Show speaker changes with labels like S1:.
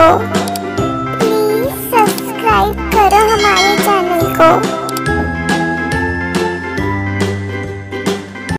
S1: को। Please subscribe करो हमारे चैनल को।